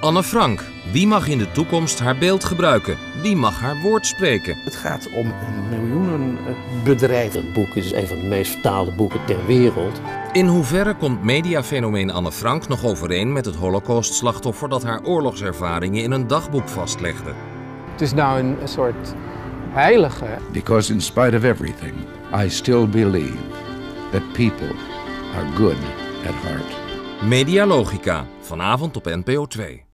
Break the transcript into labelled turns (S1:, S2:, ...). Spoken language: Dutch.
S1: Anne Frank. Wie mag in de toekomst haar beeld gebruiken? Wie mag haar woord spreken?
S2: Het gaat om een miljoenenbedrijf.
S3: Eh, het boek is een van de meest vertaalde boeken ter wereld.
S1: In hoeverre komt mediafenomeen Anne Frank nog overeen met het Holocaust-slachtoffer dat haar oorlogservaringen in een dagboek vastlegde?
S4: Het is nou een, soort heilige.
S5: Because in spite of everything, I still believe that people are good at heart.
S1: Medialogica, vanavond op NPO 2.